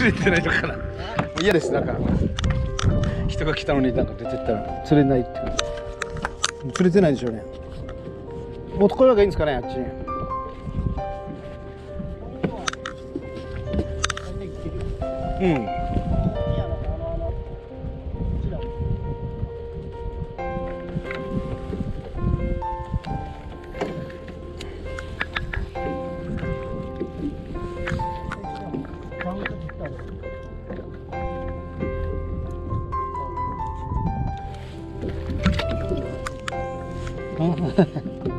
釣れてないのかな。嫌です。なんか人が来たのになんか出てったら釣れないって釣れてないでしょうね。男の方がいいんですかねあっちうん。嗯哈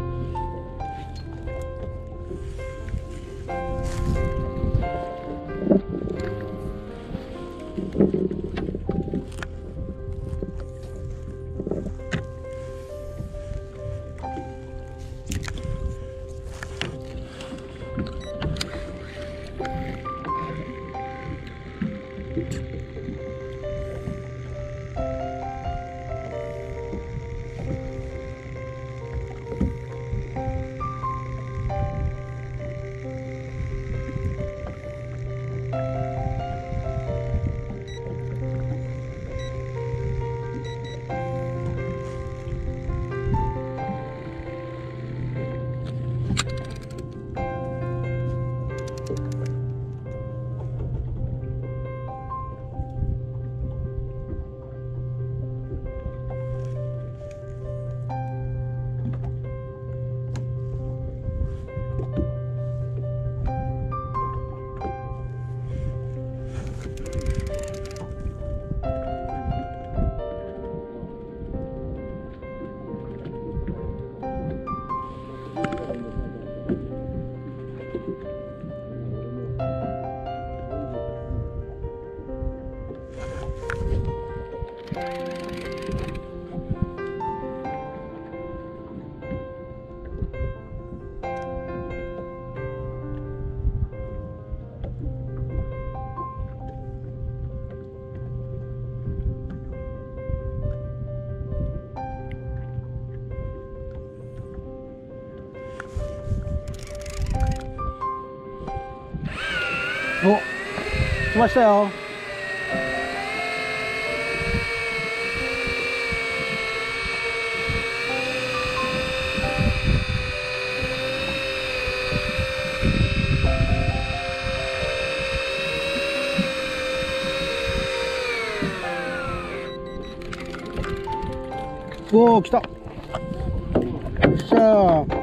お来ましたよ。おお来た。よっしゃー。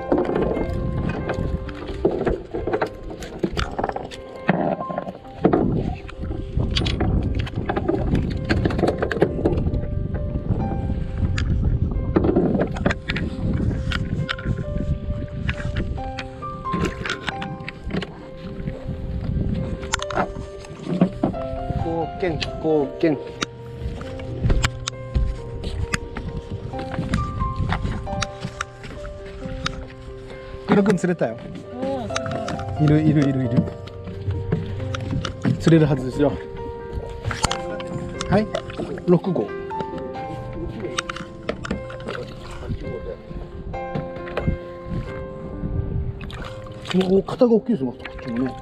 貢献貢献。黒くん釣れたよ。いるいるいるいる。釣れるはずですよ。はい。六号。お肩が大きいですまたこっちもね。